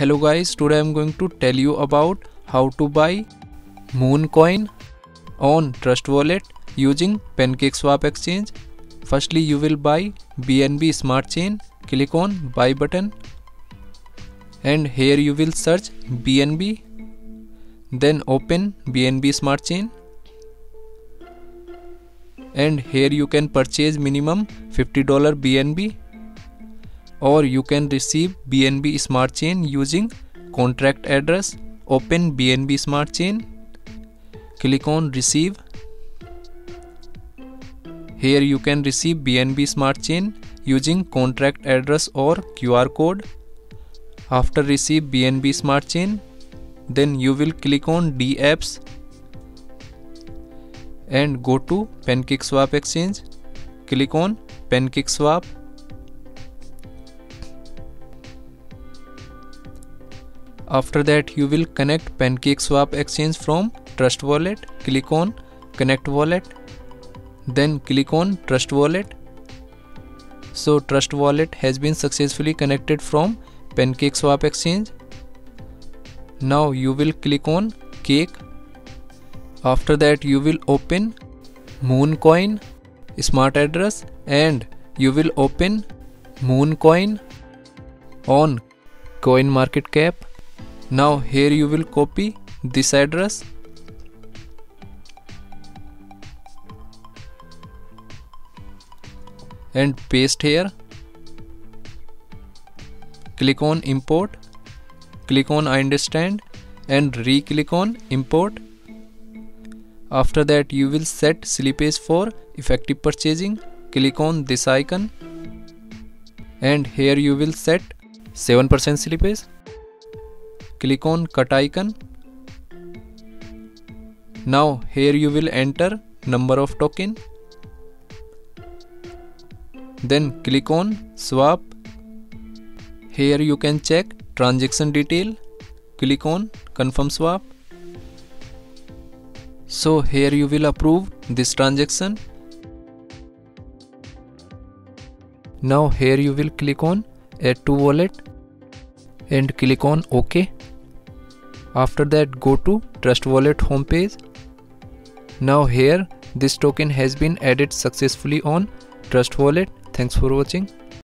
Hello guys, today I am going to tell you about how to buy mooncoin on Trust Wallet using PancakeSwap exchange. Firstly, you will buy BNB Smart Chain. Click on buy button and here you will search BNB. Then open BNB Smart Chain and here you can purchase minimum $50 BNB or you can receive BNB Smart Chain using contract address. Open BNB Smart Chain. Click on receive. Here you can receive BNB Smart Chain using contract address or QR code. After receive BNB Smart Chain, then you will click on D apps and go to PancakeSwap exchange. Click on PancakeSwap After that you will connect PancakeSwap exchange from Trust Wallet. Click on connect wallet. Then click on Trust Wallet. So Trust Wallet has been successfully connected from PancakeSwap exchange. Now you will click on cake. After that you will open Mooncoin smart address and you will open Mooncoin on CoinMarketCap now here you will copy this address. And paste here. Click on import. Click on I understand. And re-click on import. After that you will set slippage for effective purchasing. Click on this icon. And here you will set 7% slippage click on cut icon. Now here you will enter number of token. Then click on swap. Here you can check transaction detail. Click on confirm swap. So here you will approve this transaction. Now here you will click on add to wallet and click on ok. After that go to trust wallet homepage. Now here this token has been added successfully on trust wallet. Thanks for watching